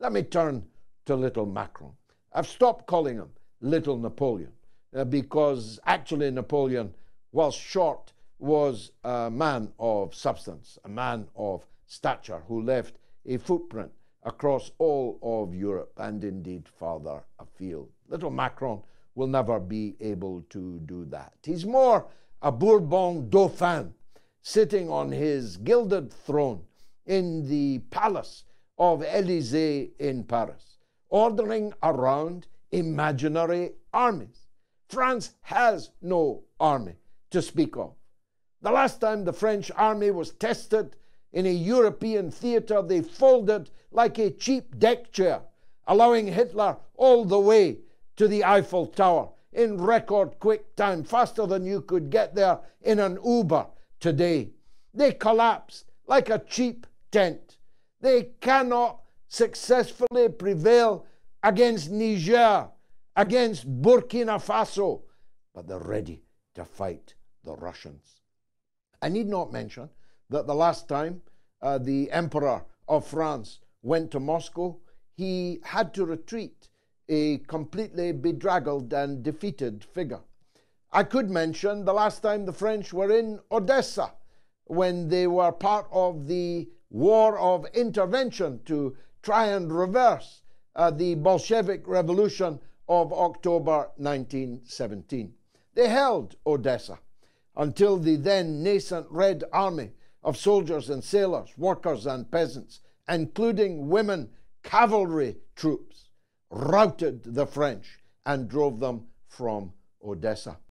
Let me turn to little Macron. I've stopped calling him little Napoleon uh, because actually Napoleon, whilst short, was a man of substance, a man of stature who left a footprint across all of Europe and indeed farther afield. Little Macron will never be able to do that. He's more a Bourbon Dauphin sitting on his gilded throne in the palace of Elysee in Paris, ordering around imaginary armies. France has no army to speak of. The last time the French army was tested in a European theatre, they folded like a cheap deck chair, allowing Hitler all the way to the Eiffel Tower in record quick time, faster than you could get there in an Uber today. They collapsed like a cheap tent. They cannot successfully prevail against Niger, against Burkina Faso, but they're ready to fight the Russians. I need not mention that the last time uh, the Emperor of France went to Moscow, he had to retreat, a completely bedraggled and defeated figure. I could mention the last time the French were in Odessa when they were part of the war of intervention to try and reverse uh, the Bolshevik Revolution of October 1917. They held Odessa until the then nascent Red Army of soldiers and sailors, workers and peasants, including women cavalry troops, routed the French and drove them from Odessa.